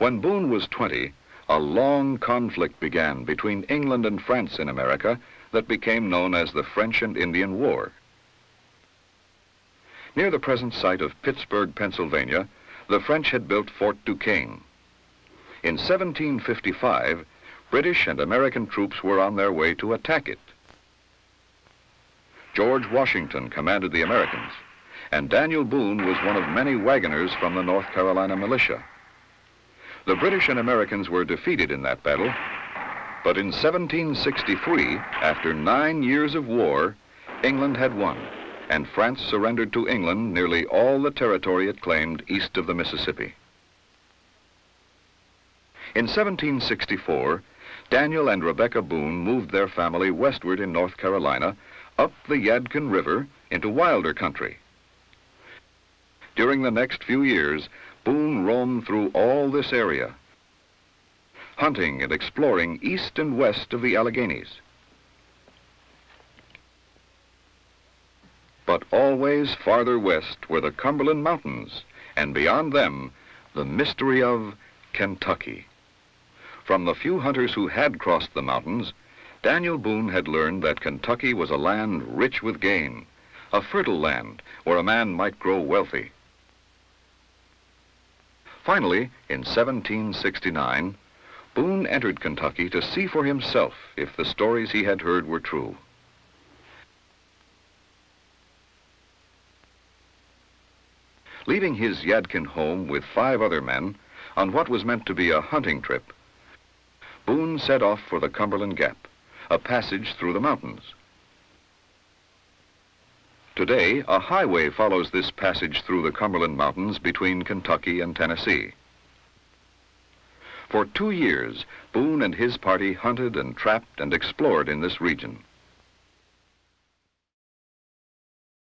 When Boone was 20, a long conflict began between England and France in America that became known as the French and Indian War. Near the present site of Pittsburgh, Pennsylvania, the French had built Fort Duquesne. In 1755, British and American troops were on their way to attack it. George Washington commanded the Americans, and Daniel Boone was one of many wagoners from the North Carolina militia. The British and Americans were defeated in that battle, but in 1763, after nine years of war, England had won, and France surrendered to England nearly all the territory it claimed east of the Mississippi. In 1764, Daniel and Rebecca Boone moved their family westward in North Carolina, up the Yadkin River into wilder country. During the next few years, Boone roamed through all this area, hunting and exploring east and west of the Alleghenies. But always farther west were the Cumberland Mountains, and beyond them, the mystery of Kentucky. From the few hunters who had crossed the mountains, Daniel Boone had learned that Kentucky was a land rich with game, a fertile land where a man might grow wealthy. Finally, in 1769, Boone entered Kentucky to see for himself if the stories he had heard were true. Leaving his Yadkin home with five other men on what was meant to be a hunting trip, Boone set off for the Cumberland Gap, a passage through the mountains. Today, a highway follows this passage through the Cumberland Mountains between Kentucky and Tennessee. For two years, Boone and his party hunted and trapped and explored in this region.